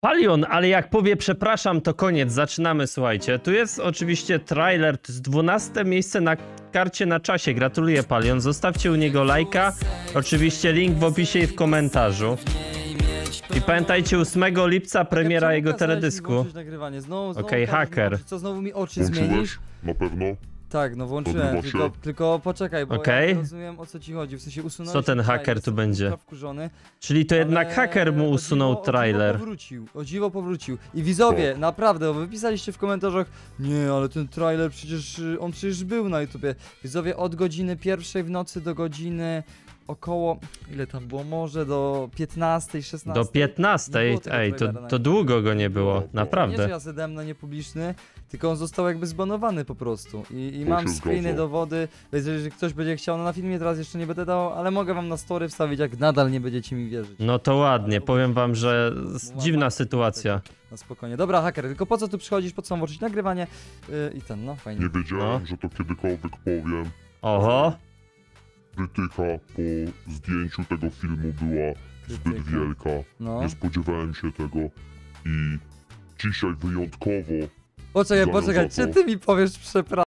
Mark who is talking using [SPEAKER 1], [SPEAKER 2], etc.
[SPEAKER 1] Palion, ale jak powie przepraszam, to koniec, zaczynamy, słuchajcie. Tu jest oczywiście trailer, to jest 12 miejsce na karcie na czasie. Gratuluję Palion, zostawcie u niego lajka. Oczywiście link w opisie i w komentarzu. I pamiętajcie, 8 lipca premiera jego teledysku. Okej, haker.
[SPEAKER 2] włączyć. Co, znowu mi oczy zmienisz?
[SPEAKER 3] Na pewno?
[SPEAKER 2] Tak, no włączyłem, tylko, tylko poczekaj, bo
[SPEAKER 1] Okej.
[SPEAKER 2] ja nie rozumiem o co ci chodzi, w sensie usunąłeś
[SPEAKER 1] Co ten haker tu będzie?
[SPEAKER 2] Wkurzony,
[SPEAKER 1] Czyli to jednak haker mu
[SPEAKER 2] o
[SPEAKER 1] usunął
[SPEAKER 2] dziwo- O
[SPEAKER 1] trailer.
[SPEAKER 2] dziwo powrócił, o dziwo powrócił. I widzowie, naprawdę, bo wy pisaliście w komentarzach, nie, ale ten trailer przecież, y, on przecież był na YouTubie. Widzowie, od godziny pierwszej w nocy do godziny około, ile tam było, może do 15, 16.
[SPEAKER 1] Do 15.
[SPEAKER 2] Nie było tego
[SPEAKER 1] Ej, to, to długo go nie było,
[SPEAKER 3] Nie,
[SPEAKER 2] Nie, że
[SPEAKER 1] naprawdę.
[SPEAKER 2] ja sedem na niepubliczny, tylko on został jakby zbanowany po prostu. I, i mam screeny, dowody, więc jeżeli ktoś będzie chciał, no na filmie teraz jeszcze nie będę dał, ale mogę wam na story wstawić, jak nadal nie będziecie mi wierzyć.
[SPEAKER 1] No to ładnie, powiem wam, że s- dziwna sytuacja.
[SPEAKER 2] Na spokojnie. Dobra, haker, tylko po co tu przychodzisz, po co mam włączyć nagrywanie yy, i ten, no fajnie.
[SPEAKER 3] Nie wiedziałem,
[SPEAKER 1] No.
[SPEAKER 3] że to kiedykolwiek powiem.
[SPEAKER 1] Oho,
[SPEAKER 3] Krytyka po zdjęciu tego filmu była zbyt wielka.
[SPEAKER 2] No.
[SPEAKER 3] Nie spodziewałem się tego. I dzisiaj wyjątkowo
[SPEAKER 2] Poczekaj, poczekaj, czy ty mi powiesz przepraszam?